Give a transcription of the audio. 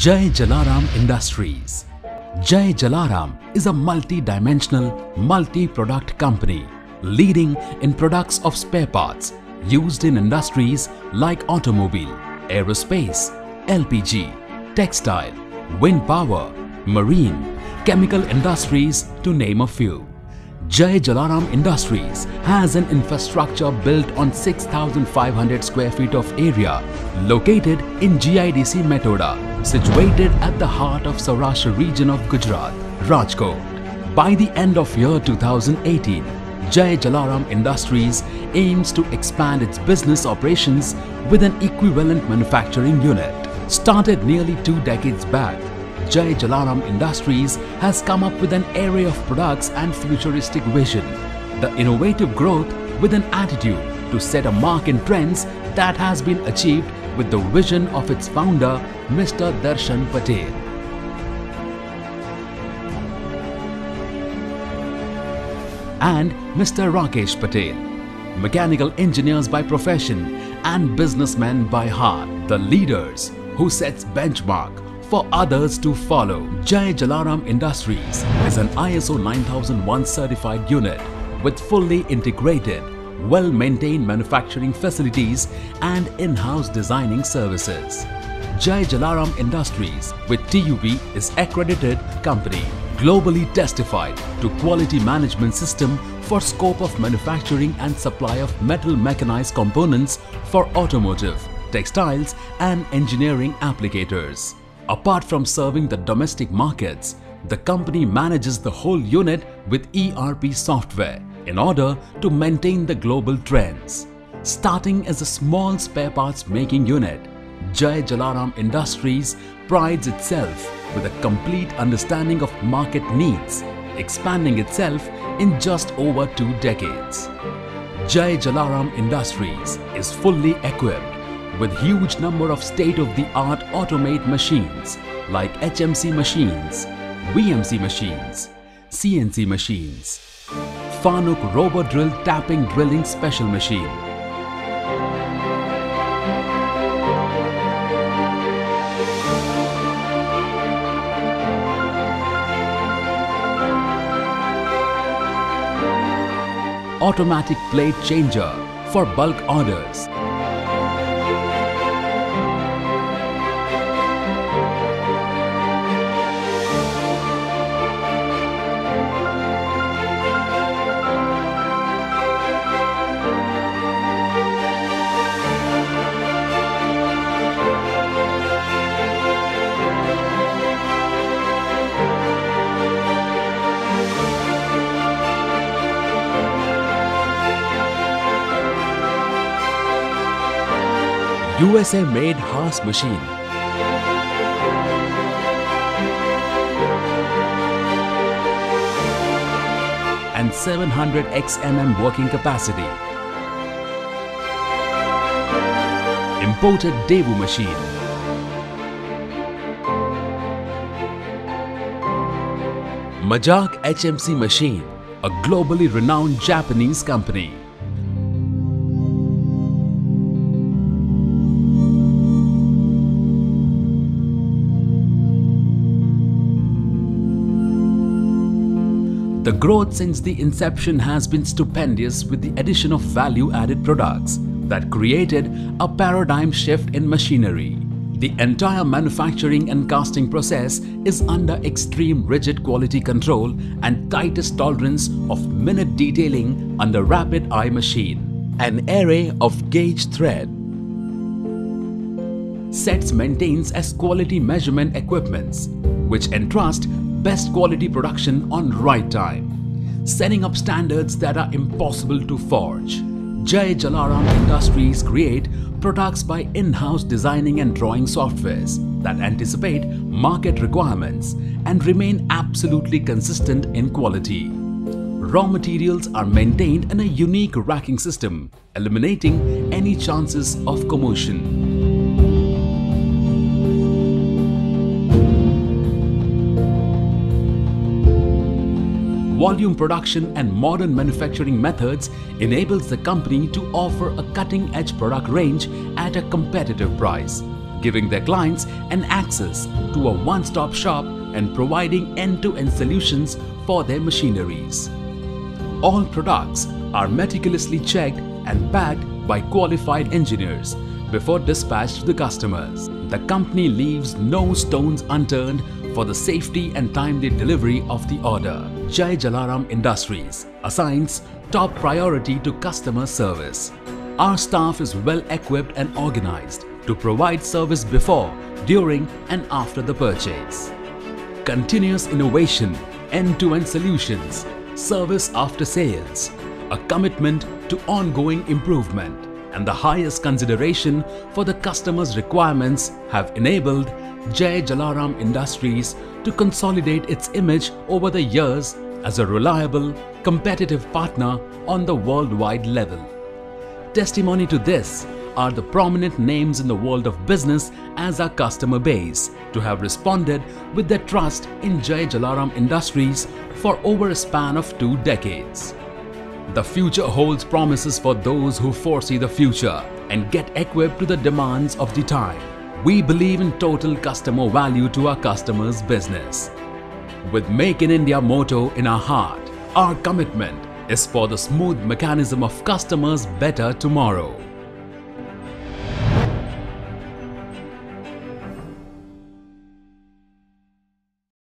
Jai Jalaram Industries. Jai Jalaram is a multi-dimensional, multi-product company leading in products of spare parts used in industries like automobile, aerospace, LPG, textile, wind power, marine, chemical industries to name a few. Jai Jalaram Industries has an infrastructure built on 6,500 square feet of area located in GIDC Metoda, situated at the heart of Saurashtra region of Gujarat, Rajkot. By the end of year 2018, Jai Jalaram Industries aims to expand its business operations with an equivalent manufacturing unit. Started nearly two decades back, Jai Jalaram Industries has come up with an array of products and futuristic vision. The innovative growth with an attitude to set a mark in trends that has been achieved with the vision of its founder, Mr. Darshan Patel. And Mr. Rakesh Patel, mechanical engineers by profession and businessmen by heart, the leaders who sets benchmark for others to follow. Jai Jalaram Industries is an ISO 9001 certified unit with fully integrated, well-maintained manufacturing facilities and in-house designing services. Jai Jalaram Industries with TUV is accredited company, globally testified to quality management system for scope of manufacturing and supply of metal mechanized components for automotive, textiles and engineering applicators. Apart from serving the domestic markets, the company manages the whole unit with ERP software in order to maintain the global trends. Starting as a small spare parts making unit, Jai Jalaram Industries prides itself with a complete understanding of market needs, expanding itself in just over two decades. Jai Jalaram Industries is fully equipped with huge number of state-of-the-art automate machines like HMC machines, VMC machines, CNC machines, Fanuc Robo Drill Tapping Drilling Special Machine, automatic plate changer for bulk orders, USA made Haas machine. And 700 XMM working capacity. Imported Daewoo machine. Mazak HMC machine, a globally renowned Japanese company. Growth since the inception has been stupendous with the addition of value-added products that created a paradigm shift in machinery. The entire manufacturing and casting process is under extreme rigid quality control and tightest tolerance of minute detailing under rapid eye machine. An array of gauge thread sets maintains as quality measurement equipments which entrust best quality production on right time, setting up standards that are impossible to forge. Jai Jalaram Industries create products by in-house designing and drawing softwares that anticipate market requirements and remain absolutely consistent in quality. Raw materials are maintained in a unique racking system, eliminating any chances of commotion. Volume production and modern manufacturing methods enables the company to offer a cutting-edge product range at a competitive price. giving their clients an access to a one-stop shop and providing end-to-end solutions for their machineries. All products are meticulously checked and packed by qualified engineers before dispatched to the customers. The company leaves no stones unturned for the safety and timely delivery of the order. Jai Jalaram Industries assigns top priority to customer service. Our staff is well equipped and organized to provide service before, during and after the purchase. Continuous innovation, end-to-end solutions, service after sales, a commitment to ongoing improvement and the highest consideration for the customer's requirements have enabled Jai Jalaram Industries to consolidate its image over the years as a reliable, competitive partner on the worldwide level. Testimony to this are the prominent names in the world of business as our customer base to have responded with their trust in Jai Jalaram Industries for over a span of two decades. The future holds promises for those who foresee the future and get equipped to the demands of the time. We believe in total customer value to our customers' business. With Make in India motto in our heart, our commitment is for the smooth mechanism of customers' better tomorrow.